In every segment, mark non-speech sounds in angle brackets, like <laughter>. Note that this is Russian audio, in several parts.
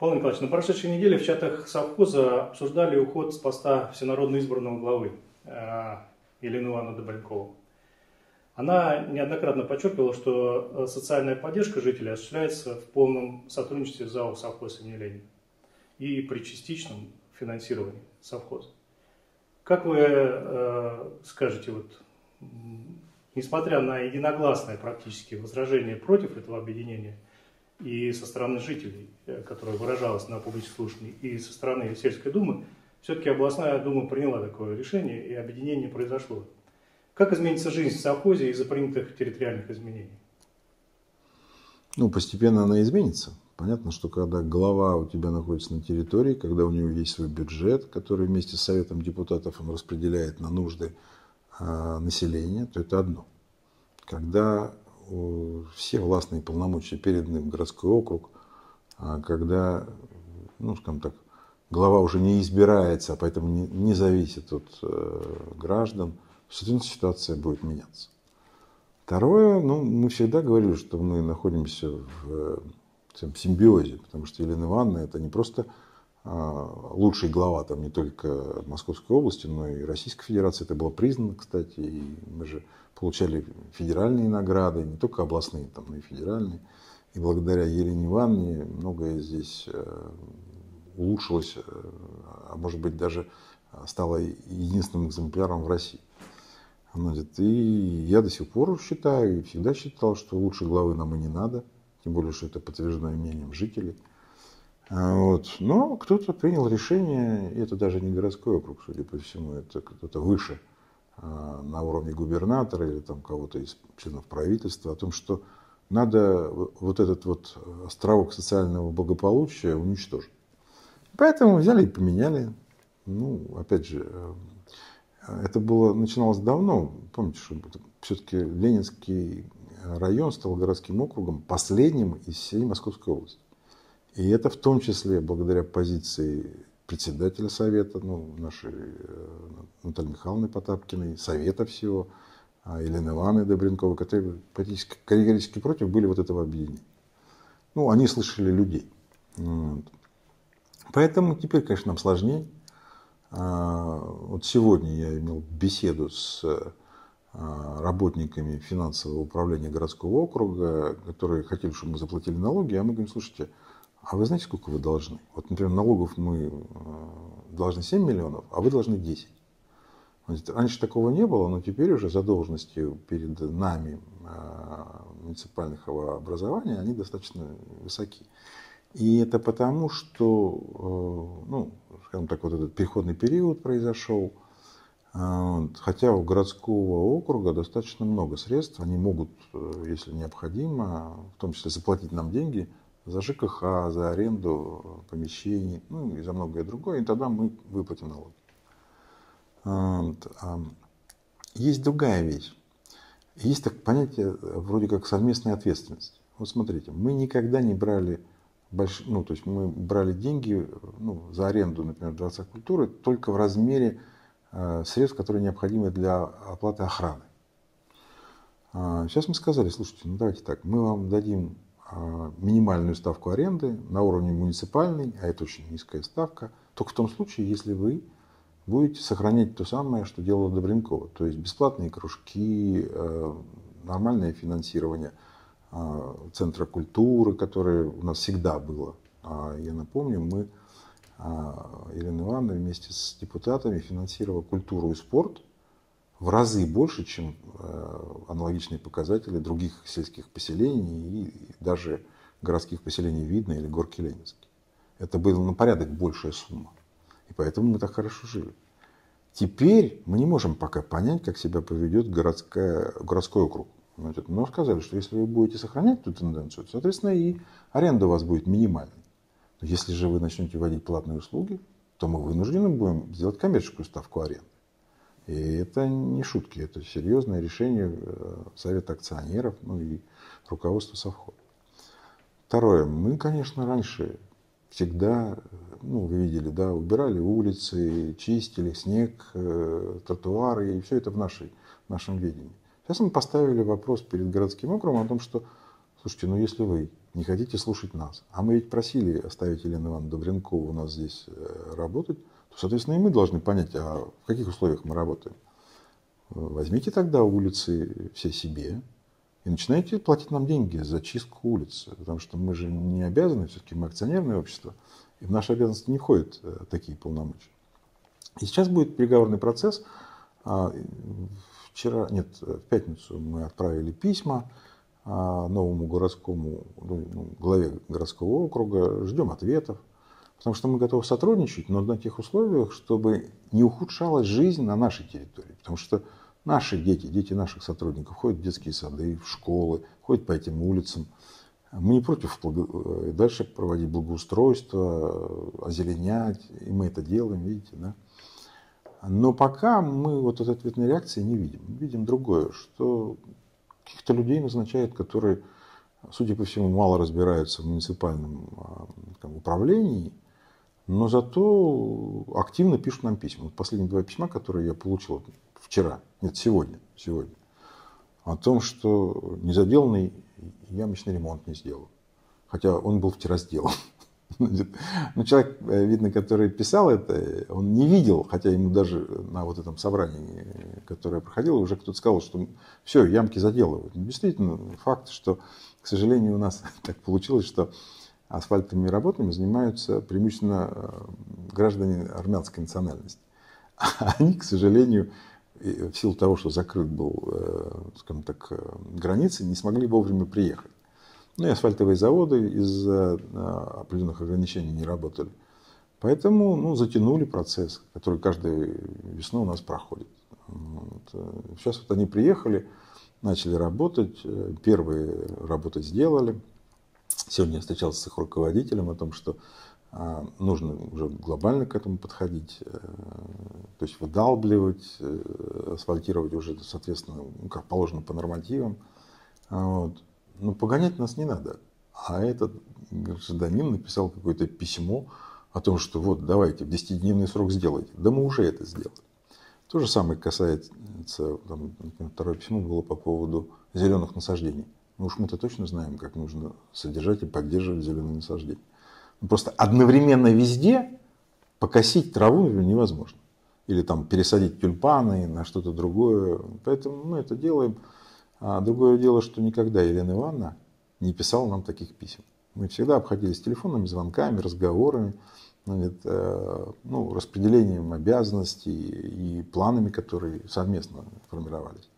Павел Николаевич, на прошедшей неделе в чатах совхоза обсуждали уход с поста всенародно избранного главы э, Елены Ивановны Добренкова. Она неоднократно подчеркивала, что э, социальная поддержка жителей осуществляется в полном сотрудничестве с ЗАО «Совхоз имени Ленина» и при частичном финансировании совхоза. Как вы э, скажете, вот, несмотря на единогласное практически возражение против этого объединения и со стороны жителей, э, которое выражалось на публичных слушаниях, и со стороны сельской думы, все-таки областная дума приняла такое решение, и объединение произошло. Как изменится жизнь в совхозе из-за принятых территориальных изменений? Ну, постепенно она изменится. Понятно, что когда глава у тебя находится на территории, когда у него есть свой бюджет, который вместе с Советом депутатов он распределяет на нужды э, населения, то это одно. Когда все властные полномочия переданы в городской округ, а когда, ну, скажем так, глава уже не избирается, а поэтому не, не зависит от э, граждан, соответственно, ситуация будет меняться. Второе, ну, мы всегда говорили, что мы находимся в в симбиозе, потому что Елена Ивановна это не просто лучший глава там не только Московской области, но и Российской Федерации. Это было признано, кстати, и мы же получали федеральные награды, не только областные, там, но и федеральные. И благодаря Елене Ивановне многое здесь э, улучшилось, э, а может быть даже стало единственным экземпляром в России. И я до сих пор считаю, и всегда считал, что лучше главы нам и не надо – тем более, что это подтверждено мнением жителей. А, вот. Но кто-то принял решение, и это даже не городской округ, судя по всему, это кто-то выше, а, на уровне губернатора или там кого-то из членов правительства, о том, что надо вот этот вот островок социального благополучия уничтожить. Поэтому взяли и поменяли. Ну, опять же, э, это было, начиналось давно. Помните, что все-таки Ленинский район стал городским округом последним из всей Московской области. И это в том числе благодаря позиции председателя совета, ну, нашей э, Натальи Михайловны Потапкиной, совета всего, а, Елены Ивановны Добренковой, которые практически категорически против были вот этого объединения. Ну, они слышали людей. Вот. Поэтому теперь, конечно, нам сложнее. А, вот сегодня я имел беседу с а, работниками финансового управления городского округа, которые хотели, чтобы мы заплатили налоги, а мы говорим, слушайте, а вы знаете, сколько вы должны? Вот, например, налогов мы а, должны 7 миллионов, а вы должны 10. Раньше такого не было, но теперь уже задолженности перед нами а, муниципального образования, они достаточно высоки. И это потому, что, ну, скажем так, вот этот переходный период произошел, хотя у городского округа достаточно много средств, они могут, э, если необходимо, в том числе заплатить нам деньги за ЖКХ, за аренду помещений, ну и за многое другое, и тогда мы выплатим налоги. А, а, есть другая вещь. Есть так понятие вроде как совместная ответственность. Вот смотрите, мы никогда не брали больш... ну, то есть мы брали деньги ну, за аренду, например, Дворца культуры только в размере Э, средств, которые необходимы для оплаты охраны. А, сейчас мы сказали, слушайте, ну давайте так, мы вам дадим а, минимальную ставку аренды на уровне муниципальной, а это очень низкая ставка, только в том случае, если вы будете сохранять то самое, что делала Добренкова, то есть бесплатные кружки, э, нормальное финансирование а, Центра культуры, которое у нас всегда было. Я напомню, мы а, Елена Ивановна вместе с депутатами финансировала культуру и спорт в разы больше, чем э, аналогичные показатели других сельских поселений и даже городских поселений Видно или Горки Ленинский. Это было на порядок большая сумма. И поэтому мы так хорошо жили. Теперь мы не можем пока понять, как себя поведет городская, городской округ. Но сказали, что если вы будете сохранять эту тенденцию, соответственно, и аренда у вас будет минимальной. Если же вы начнете вводить платные услуги, то мы вынуждены будем сделать коммерческую ставку аренды. И это не шутки, это серьезное решение э, Совета акционеров, ну и руководства совхоза. Второе. Мы, конечно, раньше всегда, ну, вы видели, да, убирали улицы, чистили снег, э, тротуары, и все это в, нашей, в нашем видении. Сейчас мы поставили вопрос перед городским округом о том, что, слушайте, ну если вы не хотите слушать нас. А мы ведь просили оставить Елену Ивановну Добренкову у нас здесь э, работать, соответственно, и мы должны понять, а в каких условиях мы работаем. Возьмите тогда улицы все себе и начинайте платить нам деньги за чистку улиц. Потому что мы же не обязаны, все-таки мы акционерное общество, и в наши обязанности не входят э, такие полномочия. И сейчас будет переговорный процесс. А, вчера, нет, в пятницу мы отправили письма а, новому городскому, ну, главе городского округа, ждем ответов, потому что мы готовы сотрудничать, но на тех условиях, чтобы не ухудшалась жизнь на нашей территории, потому что наши дети, дети наших сотрудников ходят в детские сады, в школы, ходят по этим улицам. Мы не против э, дальше проводить благоустройство, озеленять, и мы это делаем, видите, да. Но пока мы вот этой ответной реакции не видим. Видим другое, что каких-то людей назначают, которые, судя по всему, мало разбираются в муниципальном а, там, управлении, но зато активно пишут нам письма. Вот последние два письма, которые я получил вчера, нет, сегодня, сегодня, о том, что незаделанный ямочный ремонт не сделал. Хотя он был вчера сделан. <laughs> Ну, человек, э, видно, который писал это, он не видел, хотя ему даже на вот этом собрании, которое проходило, уже кто-то сказал, что все, ямки заделывают. Ну, действительно, факт, что, к сожалению, у нас <laughs> так получилось, что асфальтовыми работами занимаются преимущественно э, граждане армянской национальности. <laughs> Они, к сожалению, в силу того, что закрыт был, э, скажем так, границы, не смогли вовремя приехать. Ну и асфальтовые заводы из-за определенных ограничений не работали. Поэтому ну, затянули процесс, который каждую весну у нас проходит. Вот. Сейчас вот они приехали, начали работать, первые работы сделали. Сегодня я встречался с их руководителем о том, что а, нужно уже глобально к этому подходить, э, то есть выдалбливать, э, асфальтировать уже, соответственно, ну, как положено по нормативам. Вот. Ну, погонять нас не надо. А этот гражданин написал какое-то письмо о том, что вот давайте в 10-дневный срок сделайте. Да мы уже это сделали. То же самое касается, там, второе письмо было по поводу зеленых насаждений. Ну уж мы-то точно знаем, как нужно содержать и поддерживать зеленые насаждения. Ну, просто одновременно везде покосить траву невозможно. Или там пересадить тюльпаны на что-то другое. Поэтому мы это делаем а другое дело, что никогда Елена Ивановна не писала нам таких писем. Мы всегда обходились телефонными звонками, разговорами, э, ну, распределением обязанностей и планами, которые совместно формировались.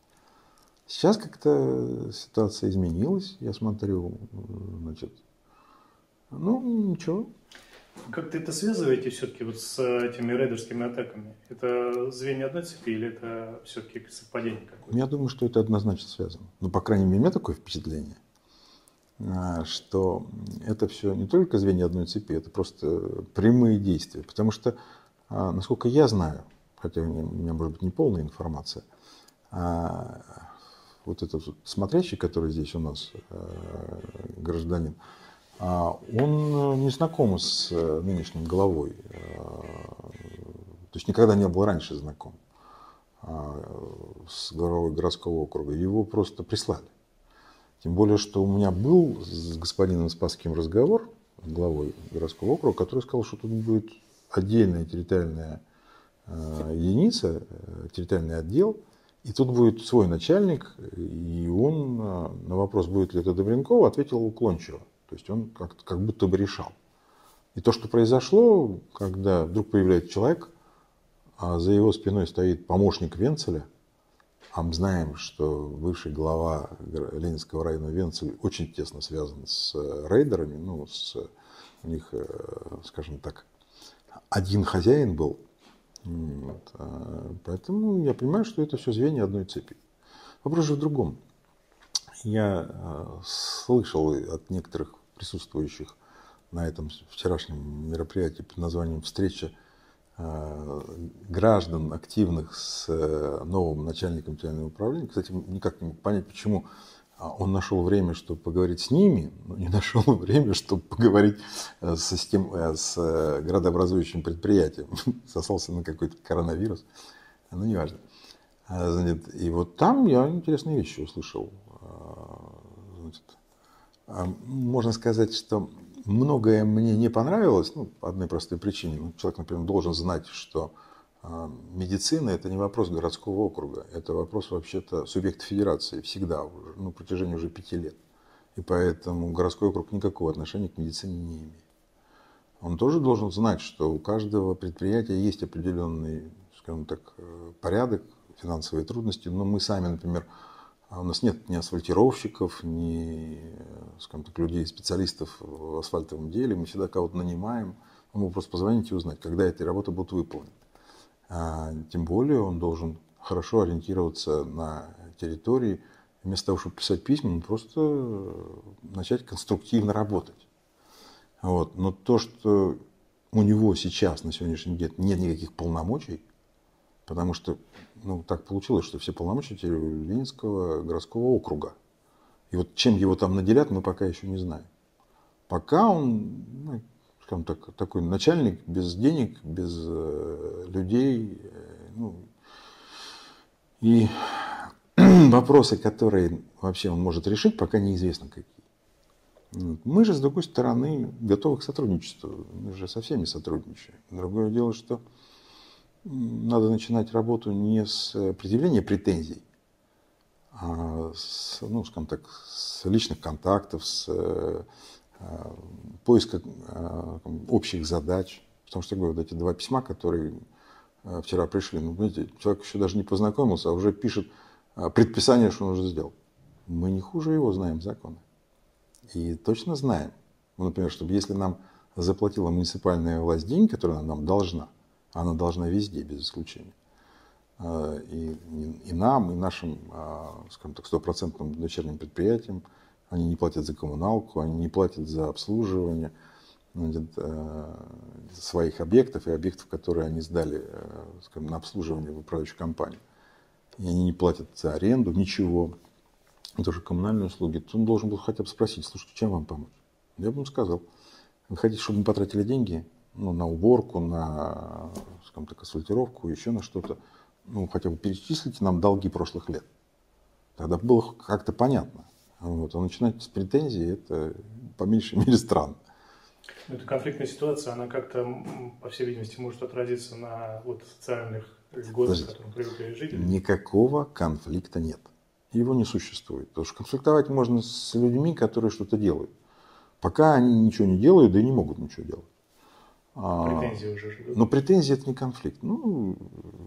Сейчас как-то ситуация изменилась, я смотрю, значит, ну, ничего, как-то это связываете все-таки вот с этими рейдерскими атаками? Это звенья одной цепи или это все-таки совпадение какое-то? Я думаю, что это однозначно связано. Ну, по крайней мере, у меня такое впечатление, что это все не только звенья одной цепи, это просто прямые действия. Потому что, насколько я знаю, хотя у меня может быть не полная информация, вот этот смотрящий, который здесь у нас гражданин, а, он э, не знаком с э, нынешним главой, э, то есть никогда не был раньше знаком а, с главой городского округа. Его просто прислали. Тем более, что у меня был с господином Спасским разговор, главой городского округа, который сказал, что тут будет отдельная территориальная единица, территориальный отдел, и тут будет свой начальник, и он на вопрос, будет ли это Добренкова, ответил уклончиво. То есть он как, как будто бы решал. И то, что произошло, когда вдруг появляется человек, а за его спиной стоит помощник Венцеля, а мы знаем, что бывший глава Ленинского района Венцель очень тесно связан с э, рейдерами, ну, с, у них, э, скажем так, один хозяин был. Вот. А, поэтому я понимаю, что это все звенья одной цепи. Вопрос же в другом. Я э, слышал от некоторых присутствующих на этом вчерашнем мероприятии под названием «Встреча э, граждан активных с э, новым начальником территориального управления». Кстати, никак не мог понять, почему а, он нашел время, чтобы поговорить с ними, но не <laughs> нашел время, чтобы поговорить э, с, систем, с градообразующим предприятием. <laughs> Сослался на какой-то коронавирус. Ну, неважно. А, и вот там я интересные вещи услышал. А, значит, А, можно сказать, что многое мне не понравилось, ну, по одной простой причине. Ну, человек, например, должен знать, что а, медицина – это не вопрос городского округа, это вопрос вообще-то субъекта федерации всегда, уже, ну, протяжении уже пяти лет. И поэтому городской округ никакого отношения к медицине не имеет. Он тоже должен знать, что у каждого предприятия есть определенный, скажем так, э, порядок, финансовые трудности, но мы сами, например, а у нас нет ни асфальтировщиков, ни скажем так, людей, специалистов в асфальтовом деле. Мы всегда кого-то нанимаем. Мы просто позвонить и узнать, когда эти работы будут выполнены. А, тем более он должен хорошо ориентироваться на территории. Вместо того, чтобы писать письма, просто начать конструктивно работать. Вот. Но то, что у него сейчас на сегодняшний день нет никаких полномочий, потому что ну, так получилось, что все полномочия теперь Ленинского городского округа. И вот чем его там наделят, мы пока еще не знаем. Пока он, ну, скажем так, такой начальник без денег, без э, людей. Э, ну, и <clears throat> вопросы, которые вообще он может решить, пока неизвестно какие. Мы же, с другой стороны, готовы к сотрудничеству. Мы же со всеми сотрудничаем. Другое дело, что надо начинать работу не с предъявления претензий, а с, ну, скажем так, с личных контактов, с э, поиска э, общих задач. Потому что, говорю, вот эти два письма, которые э, вчера пришли, ну, знаете, человек еще даже не познакомился, а уже пишет предписание, что он уже сделал. Мы не хуже его знаем законы. И точно знаем. Ну, например, чтобы если нам заплатила муниципальная власть деньги, которые она нам должна – она должна везде, без исключения. И, и нам, и нашим, скажем так, стопроцентным дочерним предприятиям. Они не платят за коммуналку, они не платят за обслуживание значит, а, своих объектов и объектов, которые они сдали скажем, на обслуживание в управляющую компанию. И они не платят за аренду, ничего. Это же коммунальные услуги. То он должен был хотя бы спросить, слушайте, чем вам помочь? Я бы ему сказал, вы хотите, чтобы мы потратили деньги? ну, на уборку, на, скажем так, асфальтировку, еще на что-то, ну, хотя бы перечислите нам долги прошлых лет. Тогда было как-то понятно. Вот. А начинать с претензий, это по меньшей мере странно. Эта конфликтная ситуация, она как-то, по всей видимости, может отразиться на вот, социальных льготах, к которым привыкли жители? Никакого конфликта нет. Его не существует. Потому что конфликтовать можно с людьми, которые что-то делают. Пока они ничего не делают, да и не могут ничего делать. А, претензии уже живут. Но претензии это не конфликт. Ну,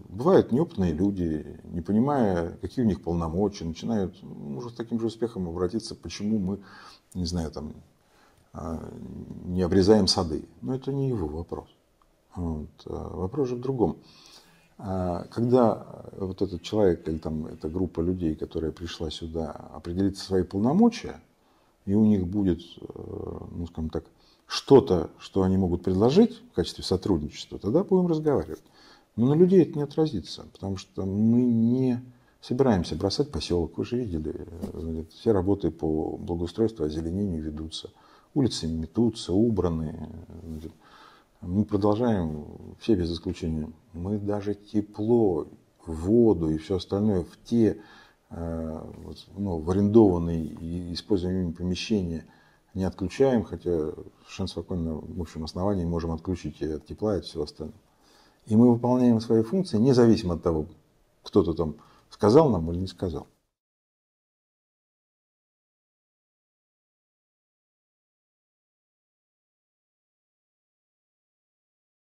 бывают неопытные люди, не понимая, какие у них полномочия, начинают, может, с таким же успехом обратиться, почему мы, не знаю, там, а, не обрезаем сады. Но это не его вопрос. Вот. А вопрос же в другом. Когда вот этот человек или там эта группа людей, которая пришла сюда, определит свои полномочия, и у них будет, э, ну, скажем так, что-то, что они могут предложить в качестве сотрудничества, тогда будем разговаривать. Но на людей это не отразится, потому что мы не собираемся бросать поселок. Вы же видели, э, все работы по благоустройству, озеленению ведутся. Улицы метутся, убраны. Мы продолжаем, все без исключения. Мы даже тепло, воду и все остальное в те э, ну, в арендованные и используемые помещения – не отключаем, хотя совершенно спокойно в общем основании можем отключить и от тепла, и от всего остального. И мы выполняем свои функции независимо от того, кто-то там сказал нам или не сказал.